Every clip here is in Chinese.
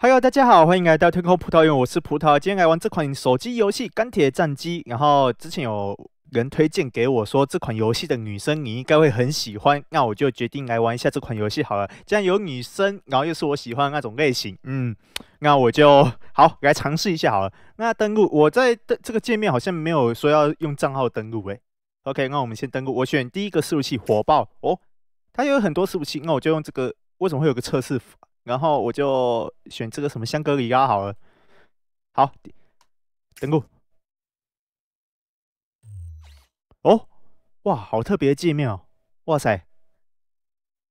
Hello，大家好，欢迎来到天空葡萄园，我是葡萄。今天来玩这款手机游戏《钢铁战机》，然后之前有人推荐给我说这款游戏的女生你应该会很喜欢，那我就决定来玩一下这款游戏好了。既然有女生，然后又是我喜欢的那种类型，嗯，那我就好来尝试一下好了。那登录，我在的这个界面好像没有说要用账号登录诶。OK，那我们先登录，我选第一个伺服器火爆哦，它有很多伺服器，那我就用这个。为什么会有个测试服？然后我就选这个什么香格里拉好了。好，登录。哦，哇，好特别的界面哦！哇塞，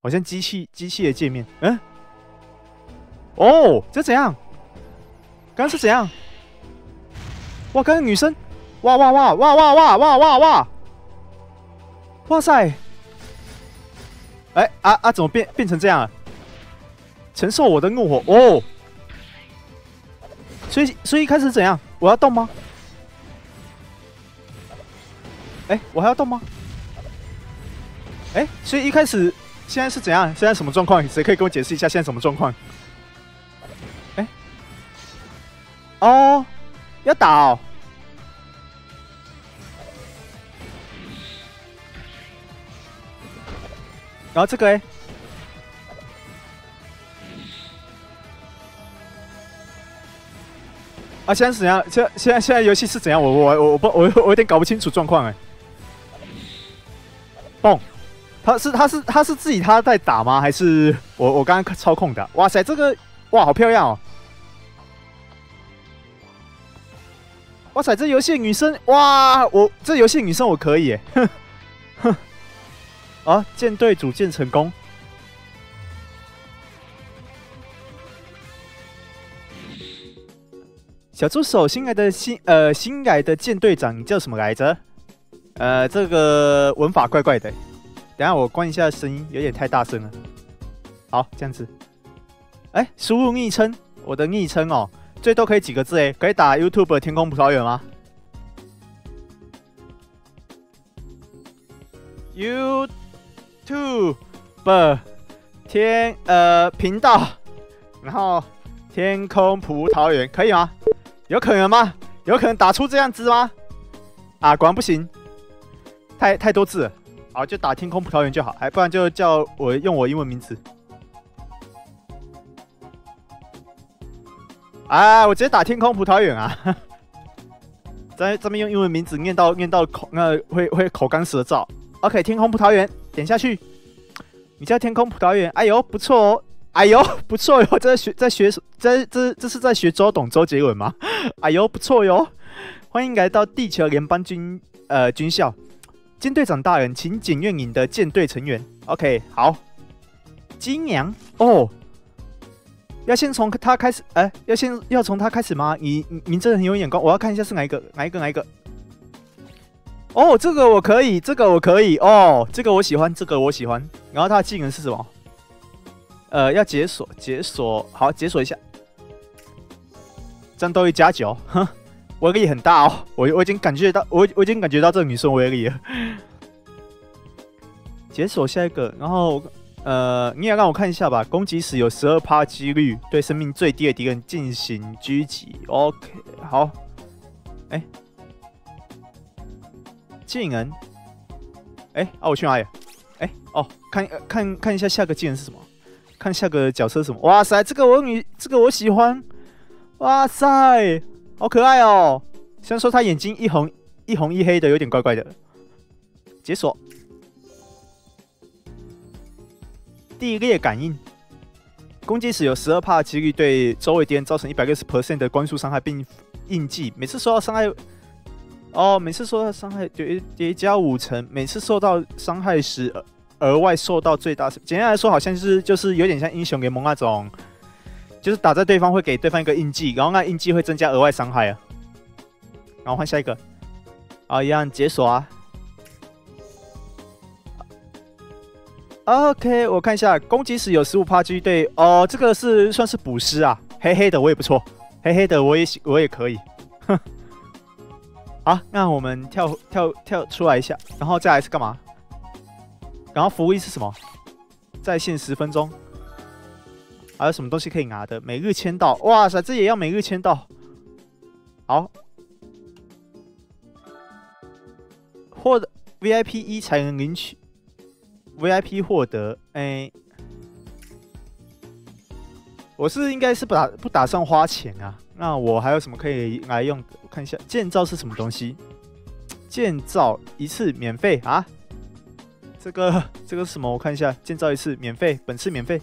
好像机器机器的界面。嗯。哦，这怎样？刚刚是怎样？哇，刚刚女生，哇哇哇哇哇哇哇哇哇！哇塞！哎啊啊！怎么变变成这样了？承受我的怒火哦，所以所以一开始怎样？我要动吗？哎，我还要动吗？哎，所以一开始现在是怎样？现在什么状况？谁可以跟我解释一下现在什么状况？哎，哦，要打哦，然后这个哎。啊，现在是怎样？现现在现在游戏是怎样？我我我我不我我有点搞不清楚状况哎。嘣，他是他是他是自己他在打吗？还是我我刚刚操控的？哇塞，这个哇好漂亮哦！哇塞，这游戏女生哇，我这游戏女生我可以哼哼。啊，舰队组建成功。小助手，新来的新呃新来的舰队长，叫什么来着？呃，这个文法怪怪的。等下我关一下声音，有点太大声了。好，这样子。哎，输入昵称，我的昵称哦，最多可以几个字？哎，可以打 YouTube 天空葡萄园吗？YouTube 天呃频道，然后天空葡萄园可以吗？有可能吗？有可能打出这样子吗？啊，果然不行，太太多字。好，就打天空葡萄园就好，哎，不然就叫我用我英文名字。啊，我直接打天空葡萄园啊！在这边用英文名字念到念到口，那会会口干舌燥。OK，天空葡萄园，点下去。你叫天空葡萄园，哎呦，不错哦。哎呦，不错哟！在学在学在这这是在学周董周杰伦吗？哎呦，不错哟！欢迎来到地球联邦军呃军校，舰队长大人，请检阅你的舰队成员。OK，好。金娘哦，要先从他开始？哎，要先要从他开始吗？你你真的很有眼光，我要看一下是哪一个哪一个哪一个。哦，这个我可以，这个我可以哦，这个我喜欢，这个我喜欢。然后他的技能是什么？呃，要解锁，解锁，好，解锁一下。战斗力加九，哼，威力很大哦，我我已经感觉到，我我已经感觉到这个女生威力了。解锁下一个，然后，呃，你也让我看一下吧。攻击时有十二趴几率对生命最低的敌人进行狙击。OK，好。哎，技能，哎，啊，我去哪里？哎，哦，看看看一下下个技能是什么。看下个角色什么？哇塞，这个我女，这个我喜欢。哇塞，好可爱哦！虽然说他眼睛一红一红一黑的，有点怪怪的。解锁。地裂感应，攻击时有十二帕几率对周围敌人造成一百六十 percent 的光速伤害，并印记。每次受到伤害，哦，每次受到伤害叠叠加五成。每次受到伤害时。呃额外受到最大，简单来说，好像是就是有点像英雄联盟那种，就是打在对方会给对方一个印记，然后那印记会增加额外伤害啊。然后换下一个，啊，一样解锁啊。OK，我看一下，攻击时有十五趴狙对，哦，这个是算是补师啊，黑黑的我也不错，黑黑的我也我也可以。哼，好，那我们跳跳跳出来一下，然后再来是干嘛？然后服务是什么？在线十分钟。还有什么东西可以拿的？每日签到，哇塞，这也要每日签到。好，获得 VIP 一才能领取 VIP 获得，哎，我是应该是不打不打算花钱啊。那我还有什么可以来用？我看一下，建造是什么东西？建造一次免费啊？这个这个是什么？我看一下，建造一次免费，本次免费。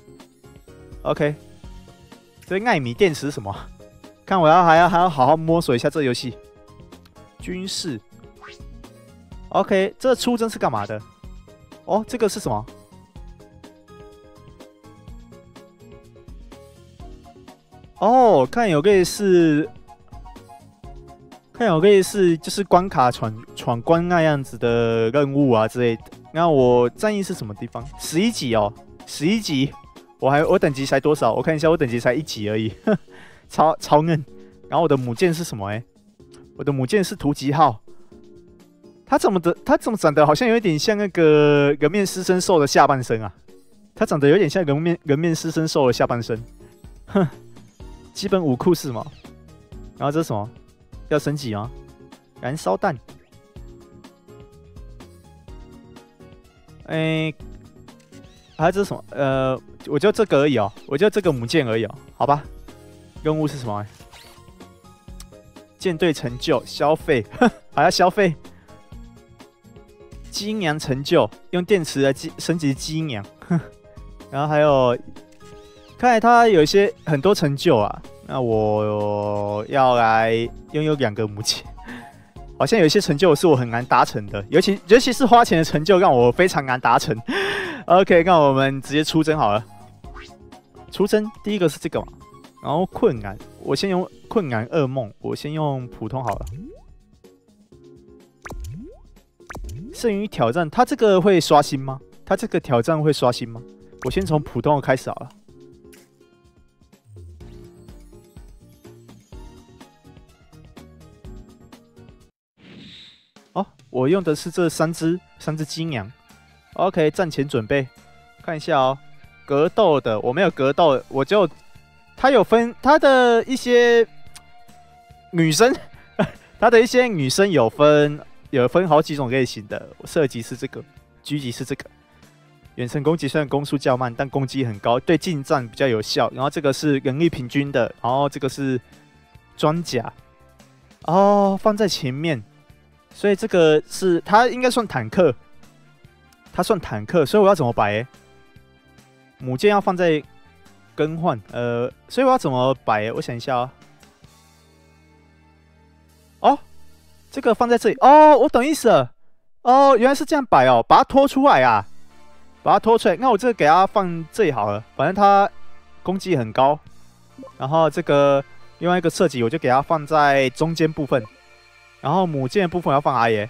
OK，这艾米电池什么？看我要还要还要好好摸索一下这游戏。军事。OK，这出征是干嘛的？哦，这个是什么？哦，看有个是，看有个是就是关卡闯闯关那样子的任务啊之类的。那我战役是什么地方？十一级哦，十一级。我还我等级才多少？我看一下，我等级才一级而已，超超嫩。然后我的母舰是什么？哎，我的母舰是突击号。它怎么的？它怎么长得好像有点像那个人面狮身兽的下半身啊？它长得有点像人面人面狮身兽的下半身。哼，基本武库是什么？然后这是什么？要升级吗？燃烧弹。哎，还有这是什么？呃，我就这个而已哦，我就这个母舰而已哦，好吧。任务是什么？舰队成就消费，还要消费。基因娘成就，用电池来基升级基因娘。然后还有，看来他有一些很多成就啊。那我要来拥有两个母舰。好像有一些成就是我很难达成的，尤其尤其是花钱的成就让我非常难达成。OK，那我们直接出征好了。出征第一个是这个嘛，然后困难，我先用困难噩梦，我先用普通好了。剩余挑战，它这个会刷新吗？它这个挑战会刷新吗？我先从普通的开始好了。我用的是这三只三只金羊，OK，战前准备，看一下哦。格斗的我没有格斗，我就它有分它的一些女生，它的一些女生有分有分好几种类型的。射击是这个，狙击是这个，远程攻击虽然攻速较慢，但攻击很高，对近战比较有效。然后这个是人力平均的，然后这个是装甲，哦，放在前面。所以这个是它应该算坦克，它算坦克，所以我要怎么摆？母舰要放在更换，呃，所以我要怎么摆？我想一下啊。哦，这个放在这里哦，我懂意思了。哦，原来是这样摆哦，把它拖出来啊，把它拖出来。那我这个给它放这里好了，反正它攻击很高。然后这个另外一个设计，我就给它放在中间部分。然后母舰部分要放阿爷。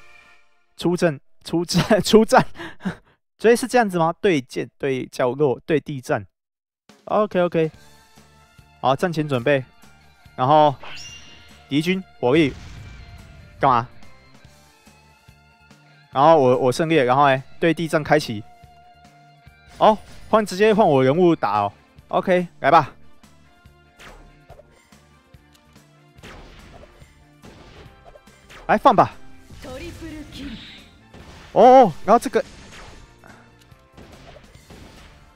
出阵出战 出战，所以是这样子吗？对舰对角落对地战，OK OK，好战前准备，然后敌军火力干嘛？然后我我胜利，然后哎对地战开启，哦换直接换我人物打哦，OK 来吧。来放吧。哦，然后这个，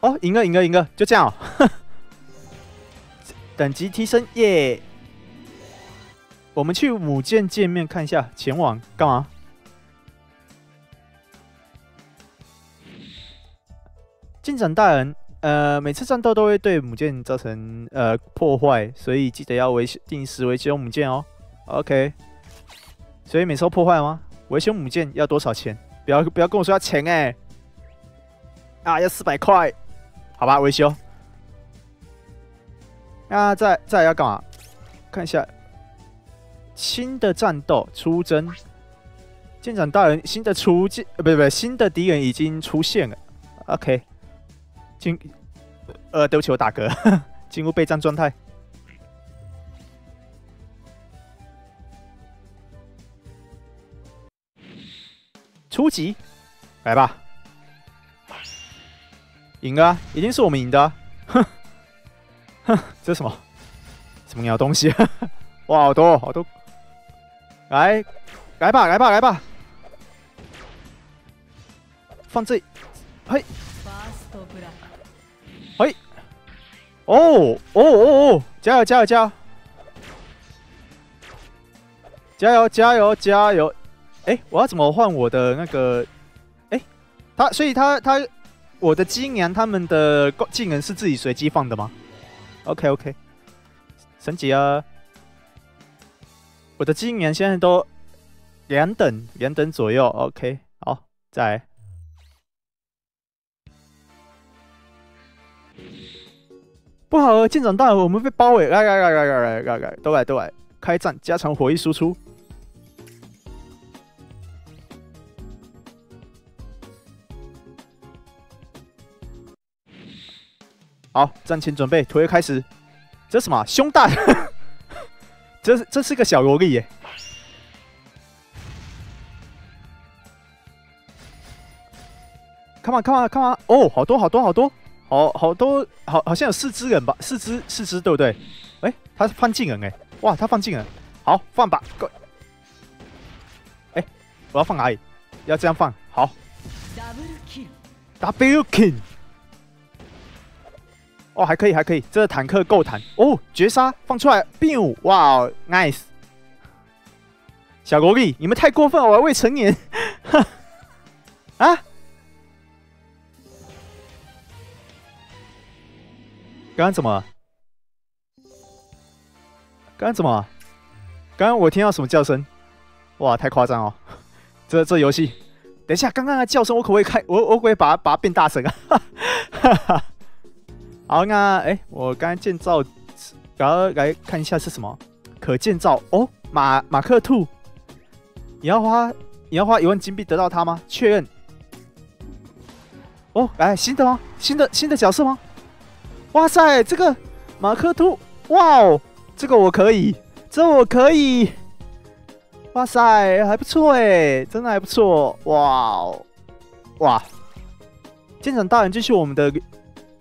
哦，赢了，赢了，赢了，就这样。等级提升耶！我们去母舰界面看一下，前往干嘛？进展大人，呃，每次战斗都会对母舰造成呃破坏，所以记得要维，定时维修母舰哦。OK。所以每次破坏吗？维修母舰要多少钱？不要不要跟我说要钱哎！啊，要四百块，好吧，维修。那再再要干嘛？看一下新的战斗出征，舰长大人，新的出舰呃，不不，新的敌人已经出现了。OK，进呃，对不起，我打嗝，进入备战状态。初级，来吧，赢了，一定是我们赢的，哼！哼，这是什么？什么鸟东西？哇，好多好多！来，来吧，来吧，来吧！放这里，嘿，嘿，哦哦哦哦！加油加油加油！加油加油加油！哎，我要怎么换我的那个？哎，他，所以他他，我的金娘他们的技能是自己随机放的吗？OK OK，升级啊！我的金娘现在都两等两等左右，OK，好，再来。不好了，舰长大人，我们被包围！来来来来来来来来，都来都来，开战，加强火力输出。好，战前准备，突围开始。这什么？胸大？这是这是个小萝莉耶！Come on，Come on，Come on！哦，好多好多好多，好好多，好好像有四只人吧？四只四只对不对？哎，他放技能哎！哇，他放技能，好放吧，Go！哎，我要放哪里？要这样放，好。Double kill！哦，还可以，还可以，这个坦克够坦哦！绝杀放出来，biu！哇，nice！小萝莉，你们太过分了，我还未成年！啊！刚刚怎么？刚刚怎么？刚刚我听到什么叫声？哇，太夸张哦！这这游戏，等一下，刚刚的叫声我可不可以开？我我可不可以把它把它变大声啊？哈哈。好，那哎，我刚刚建造，然后来看一下是什么可建造哦，马马克兔，你要花你要花一万金币得到它吗？确认。哦，来新的吗？新的新的角色吗？哇塞，这个马克兔，哇哦，这个我可以，这我可以。哇塞，还不错哎，真的还不错，哇哦，哇，舰长大人继续我们的。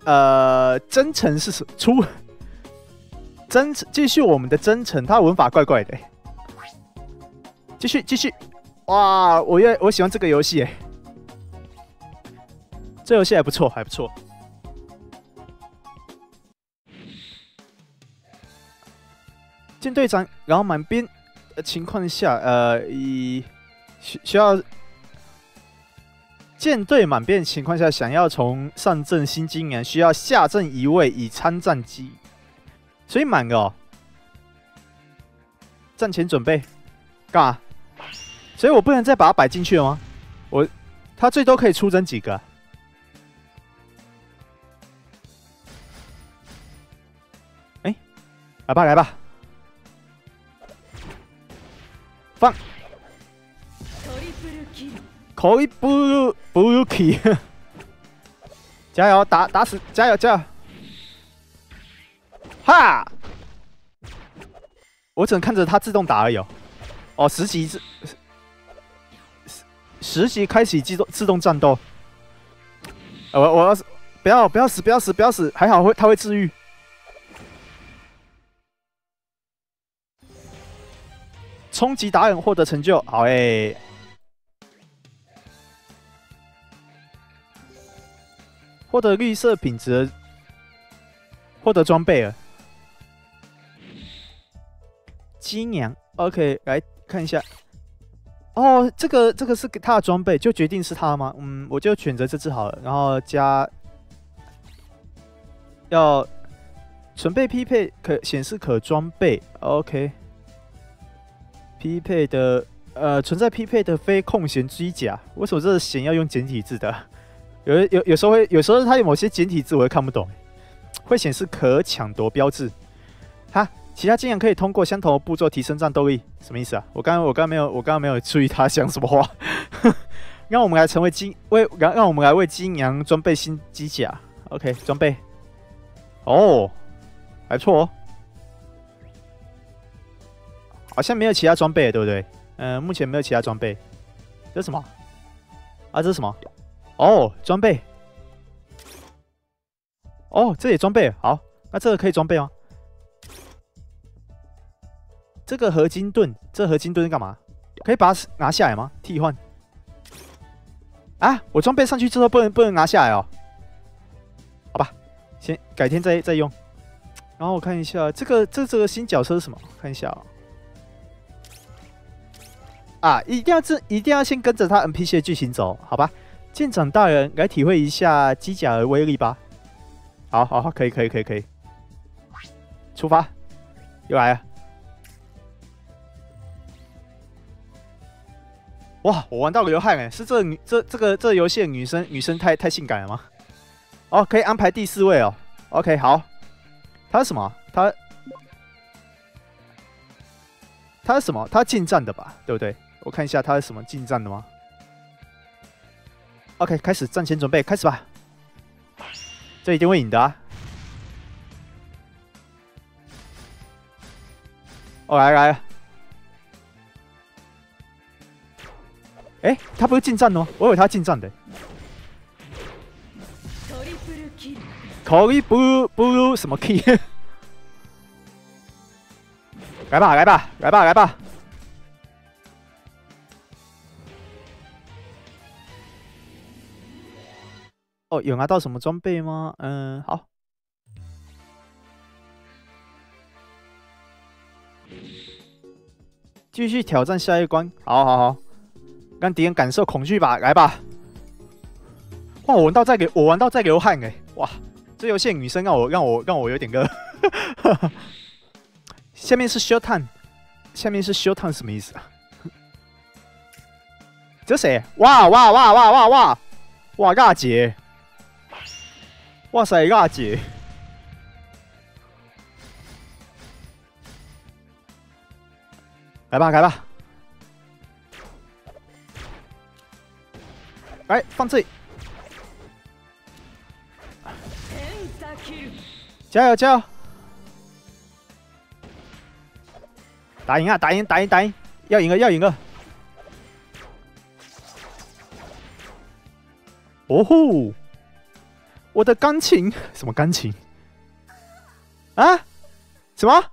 呃，真诚是出？真诚继续我们的真诚，它文法怪怪的。继续继续，哇！我越我喜欢这个游戏，这游戏还不错，还不错。舰队长，然后满编的情况下，呃，以需需要。舰队满编情况下，想要从上阵新金人，需要下阵一位以参战机，所以满个哦。战前准备干嘛？所以我不能再把它摆进去了吗？我他最多可以出征几个？哎，来吧来吧，放。可以不不去，加油打打死，加油加油！哈！我只能看着它自动打而已。哦，十级自十十级开启自动自动战斗。我我要死不要不要死不要死不要死，还好会它会治愈。冲击打人获得成就，好诶。获得绿色品质，获得装备了。鸡娘，OK，来看一下。哦，这个这个是他的装备，就决定是他吗？嗯，我就选择这只好了。然后加要准备匹配，可显示可装备。OK，匹配的呃存在匹配的非空闲机甲，为什么这个弦要用简体字的？有有有时候会，有时候它有某些简体字我会看不懂，会显示可抢夺标志。哈，其他竟然可以通过相同的步骤提升战斗力，什么意思啊？我刚刚我刚刚没有我刚刚没有注意他讲什么话。让我们来成为金为让让我们来为金阳装备新机甲。OK，装备。哦，还不错哦。好像没有其他装备，对不对？嗯，目前没有其他装备。这是什么？啊，这是什么？哦，装备。哦，这里装备好，那这个可以装备吗？这个合金盾，这合金盾是干嘛？可以把它拿下来吗？替换？啊，我装备上去之后不能不能拿下来哦。好吧，先改天再再用。然后我看一下这个这这个新角色是什么？看一下啊。啊，一定要这一定要先跟着他 NPC 的剧情走，好吧？舰长大人来体会一下机甲的威力吧。好好好，可以可以可以可以。出发，又来了。哇，我玩到流汗哎！是这女这这个这游戏的女生女生太太性感了吗？哦，可以安排第四位哦。OK，好。他是什么？他他是什么？他近战的吧？对不对？我看一下他是什么近战的吗？OK，开始战前准备，开始吧。这一定会赢的啊！哦，来来。哎，他不是近战的吗？我以为他近战的。可以不不什么 key？来吧来吧来吧来吧！哦，有拿到什么装备吗？嗯，好。继续挑战下一关，好好好。让敌人感受恐惧吧，来吧！哇，我玩到再给我玩到再流汗哎！哇，这游戏女生让我让我让我有点个。下面是 short time，下面是 short time 什么意思啊？这谁？哇哇哇哇哇哇！哇尬姐！哇塞个阿姐！来吧来吧！来放这里，加油加油！打赢啊打赢打赢打赢！要赢了要赢了！哦吼！我的钢琴 什么钢琴？啊？什么？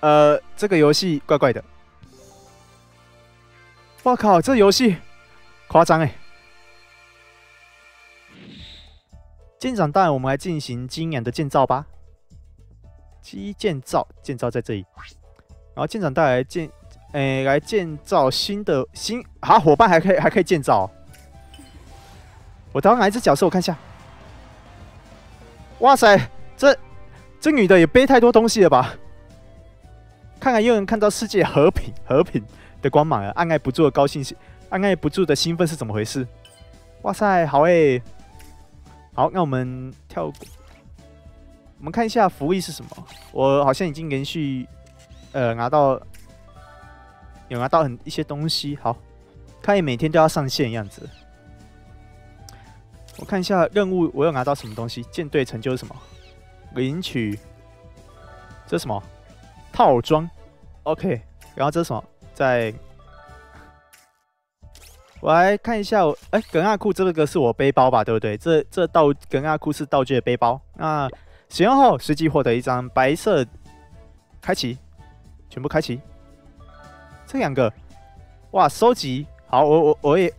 呃，这个游戏怪怪的。我靠，这游戏夸张哎！舰长大人，我们来进行精良的建造吧。基建造，建造在这里。然后舰长大人建，诶，来建造新的新好伙伴，还可以还可以建造。我当哪一只角色？我看一下。哇塞，这这女的也背太多东西了吧？看看又能看到世界和平和平的光芒了，按耐不住的高兴，按耐不住的兴奋是怎么回事？哇塞，好诶！好，那我们跳过，我们看一下福利是什么。我好像已经连续呃拿到有拿到很一些东西。好，看你每天都要上线样子。我看一下任务，我有拿到什么东西？舰队成就是什么？领取这是什么？套装，OK，然后这是什么？在，我来看一下，我哎，耿阿库这个是我背包吧，对不对？这这道耿阿库是道具的背包。那使用后随即获得一张白色，开启，全部开启。这两个，哇，收集好，我我我也，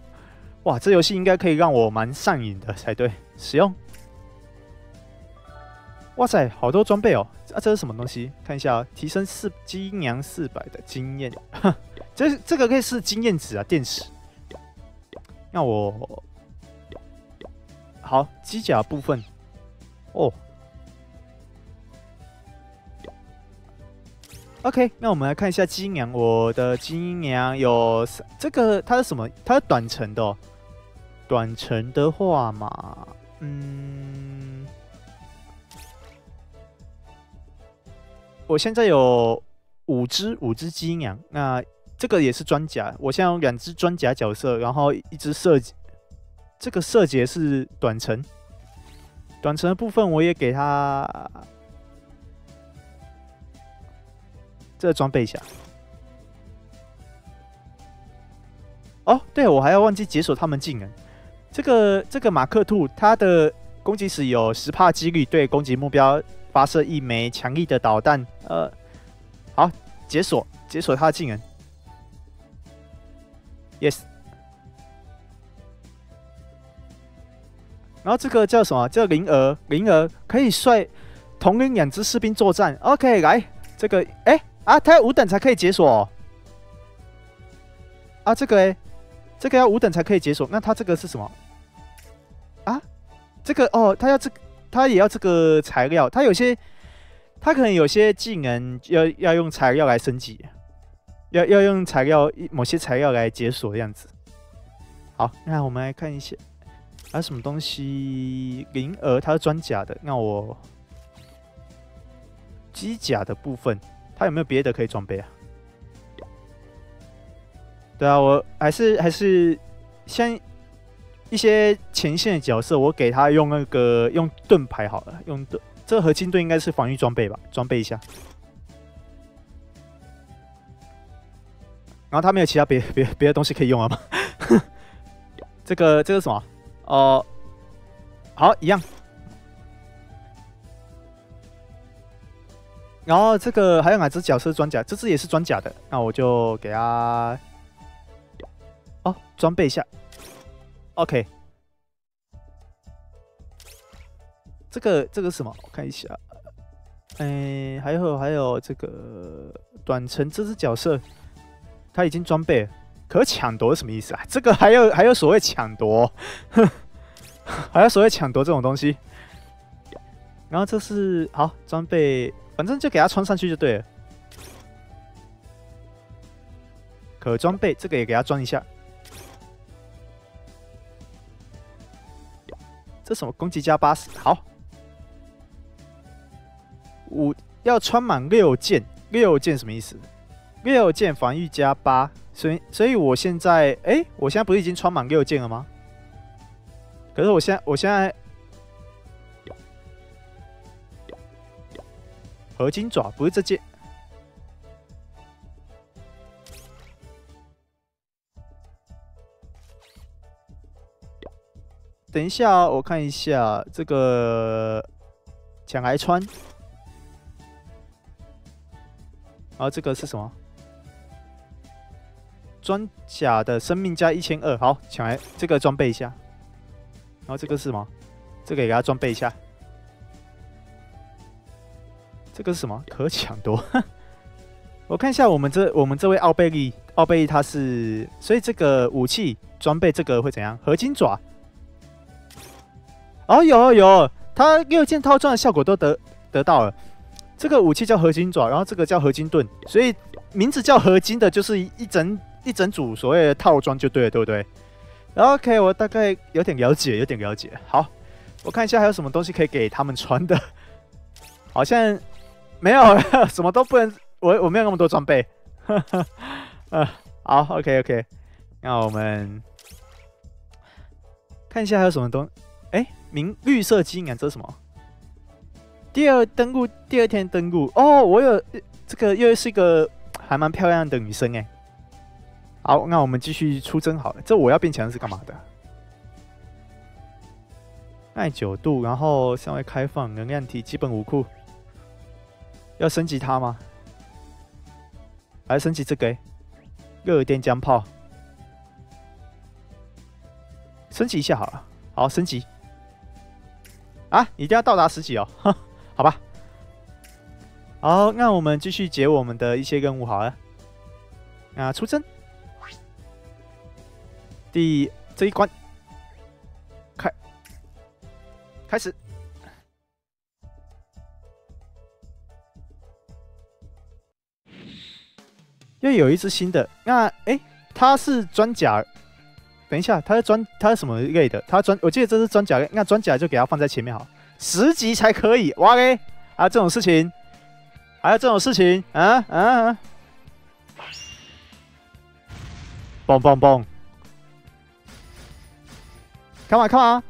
哇，这游戏应该可以让我蛮上瘾的才对。使用。哇塞，好多装备哦！啊，这是什么东西？看一下，提升四金娘四百的经验，这这个可以是经验值啊，电池。那我好机甲部分哦。OK，那我们来看一下金娘，我的金娘有这个，它是什么？它是短程的。短程的话嘛，嗯。我现在有五只五只鸡娘，那这个也是装甲。我现在有两只装甲角色，然后一只射，这个射节是短程，短程的部分我也给它这个装备一下。哦，对，我还要忘记解锁他们技能。这个这个马克兔，它的攻击时有十帕几率对攻击目标发射一枚强力的导弹。呃，好，解锁解锁它的技能。Yes。然后这个叫什么？叫灵儿，灵儿可以率同龄两只士兵作战。OK，来，这个哎啊，它要五等才可以解锁。啊，这个哎，这个要五等才可以解锁。那它这个是什么？啊，这个哦，它要这，它也要这个材料。它有些，它可能有些技能要要用材料来升级，要要用材料某些材料来解锁的样子。好，那我们来看一下。还有什么东西？灵儿它是装甲的，那我机甲的部分，他有没有别的可以装备啊？对啊，我还是还是像一些前线的角色，我给他用那个用盾牌好了，用盾。这个合金盾应该是防御装备吧？装备一下。然后他没有其他别别别的东西可以用了吗？这个这个什么？哦，好，一样。然后这个还有哪只角色装甲？这只也是装甲的，那我就给他哦装备一下。OK，这个这个什么？我看一下。哎，还有还有这个短程这只角色，他已经装备。可抢夺什么意思啊？这个还有还有所谓抢夺，还有所谓抢夺这种东西。然后这是好装备，反正就给他穿上去就对了。可装备这个也给他装一下。这什么攻击加八十？好，五要穿满六件，六件什么意思？六件防御加八。所以，所以我现在，哎，我现在不是已经穿满六件了吗？可是我现在，我现在合金爪不是这件。等一下，我看一下这个抢来穿，然后这个是什么？装甲的生命加一千二，好，抢来这个装备一下。然后这个是什么？这个也给他装备一下。这个是什么？可抢夺。我看一下我们这我们这位奥贝利，奥贝利他是，所以这个武器装备这个会怎样？合金爪。哦，有有，他六件套装的效果都得得到了。这个武器叫合金爪，然后这个叫合金盾，所以名字叫合金的，就是一整。一整组所谓的套装就对了，对不对？OK，我大概有点了解，有点了解。好，我看一下还有什么东西可以给他们穿的。好像没有，什么都不能。我我没有那么多装备。呃，好，OK，OK。那我们看一下还有什么东。哎，明绿色基因啊，这是什么？第二登录，第二天登录。哦，我有这个，又是一个 还蛮漂亮的女生哎。好，那我们继续出征好了。这我要变强是干嘛的？耐久度，然后向外开放能量体，基本武库。要升级它吗？来升级这个又有电浆炮，升级一下好了。好，升级。啊，一定要到达十级哦。好吧。好，那我们继续解我们的一些任务好了。那出征。第这一关开开始，又有一只新的。那哎，它是装甲。等一下，它是装它是什么类的？它装，我记得这是装甲类。那装甲就给它放在前面好，十级才可以。哇嘞！啊，这种事情，还有这种事情啊啊！嘣嘣嘣！干嘛干嘛？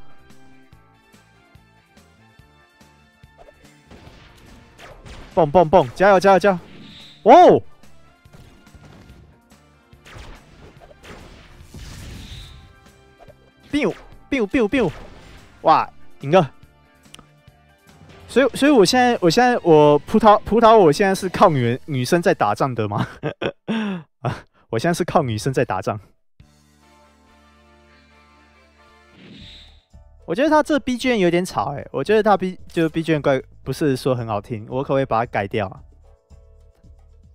蹦蹦蹦！加油加油加油！哦！biu biu biu，biu，哇，赢了！所以，所以我现在，我现在，我葡萄葡萄，我现在是靠女人女生在打仗的吗？啊，我现在是靠女生在打仗。我觉得他这 BGM 有点吵哎，我觉得他 B 就 BGM 怪不是说很好听，我可不可以把它改掉啊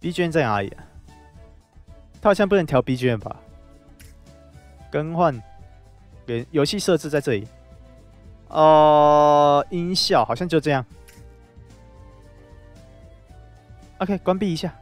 ？BGM 在哪里啊？他好像不能调 BGM 吧？更换，给游戏设置在这里。呃，音效好像就这样。OK，关闭一下。